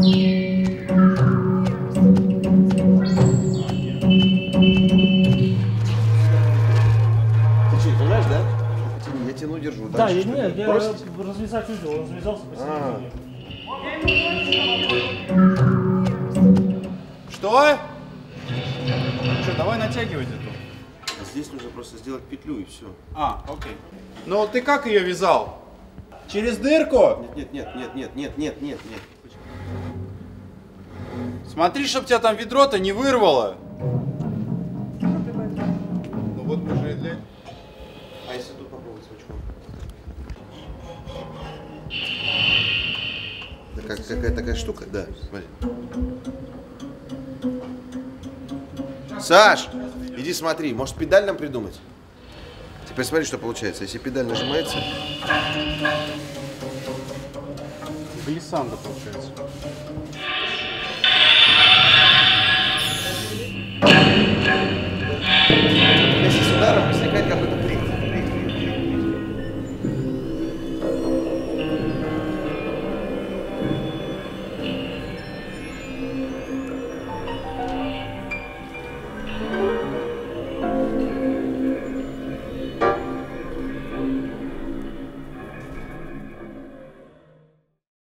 Ты что, знаешь, да? Я тяну, держу. Да, Дальше я, что нет, я Бросить? развязать узел, он развязался А. посередине. Что? Что, давай натягивать эту. А Здесь нужно просто сделать петлю и все. А, окей. Ну ты как ее вязал? Через дырку? Нет, нет, нет, нет, нет, нет, нет, нет. Смотри, чтоб тебя там ведро-то не вырвало. Ну вот мы же и для... А если тут попробовать свечку? Такая, какая такая штука, да, смотри. Саш, иди смотри, может педаль нам придумать? Теперь смотри, что получается. Если педаль нажимается, Глиссанда получается. Если с ударом возникает какой-то